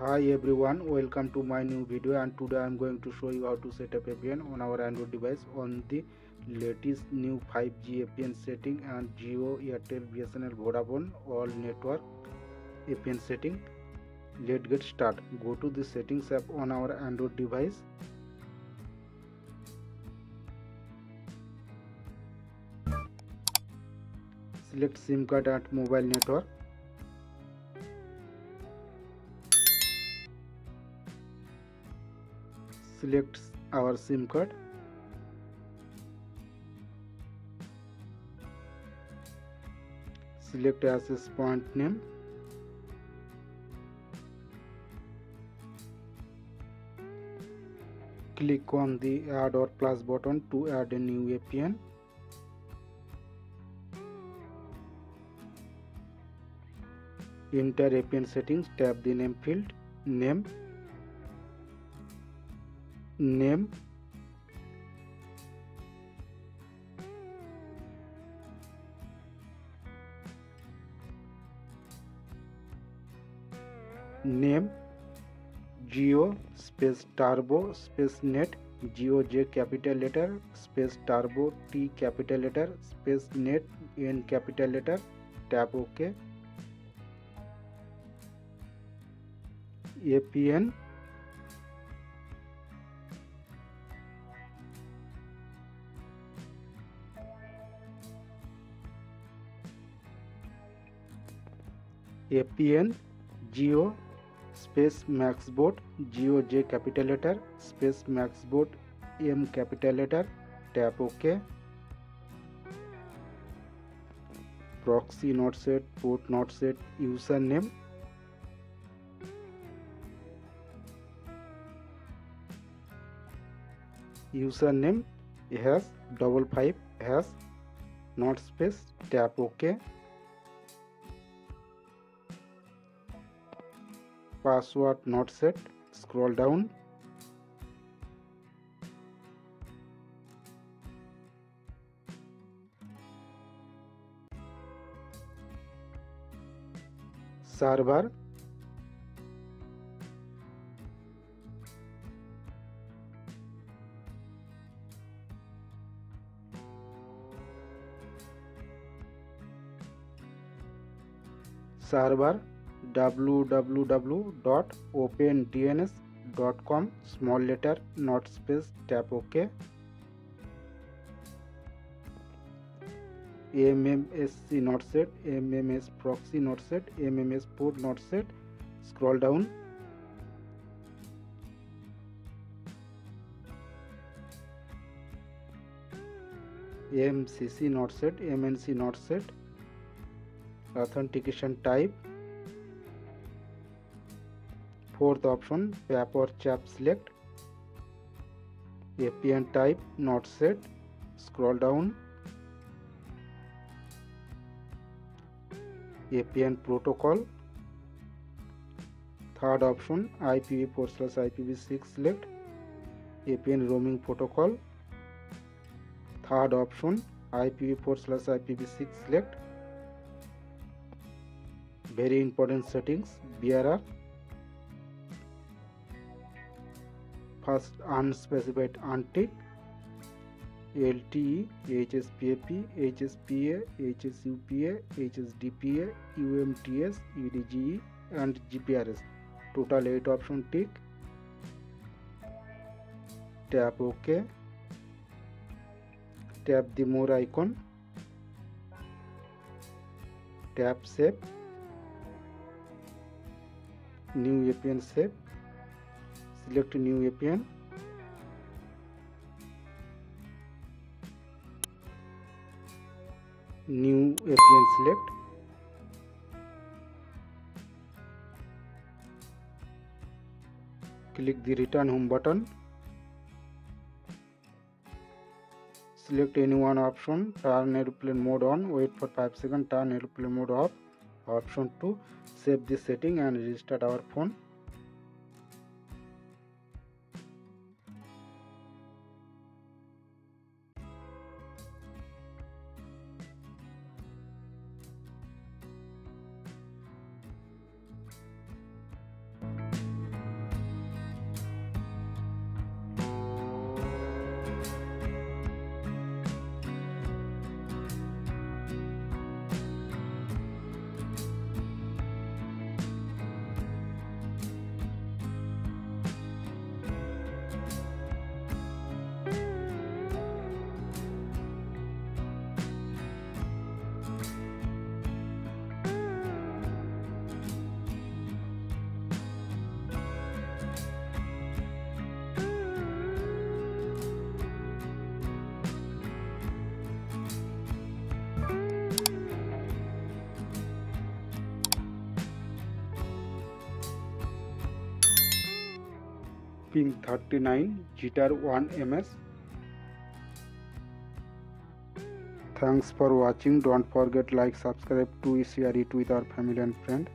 hi everyone welcome to my new video and today i'm going to show you how to set up apn on our android device on the latest new 5g apn setting and geo airtel bsnl vodafone all network apn setting let's get started go to the settings app on our android device select sim card and mobile network select our SIM card select access point name click on the add or plus button to add a new APN enter APN settings tap the name field name name name Jio space turbo space net Jio J capital letter space turbo T capital letter space net N capital letter tap okay A P N APN P Jio space max bot Jio J capital letter space max bot M capital letter tap okay proxy not set port not set user name user name has double five has not space tap okay password not set scroll down server server www.opendns.com small letter not space tap ok mmsc not set mms proxy not set mms port not set scroll down mcc not set mnc not set authentication type fourth option paper chap select apn type not set scroll down apn protocol third option ipv4 slash ipv6 select apn roaming protocol third option ipv4 slash ipv6 select very important settings brr first unspecified untick LTE, HSPAP, HSPA, HSUPA, HSDPA, UMTS, EDGE and GPRS. Total 8 option tick. Tap OK. Tap the more icon. Tap save. New APN save. select new APN new APN select click the return home button select any one option turn airplane mode on wait for 5 seconds turn airplane mode off option 2 save this setting and restart our phone pin 39 jitter 1ms. Thanks for watching. Don't forget like, subscribe to share it with our family and friend.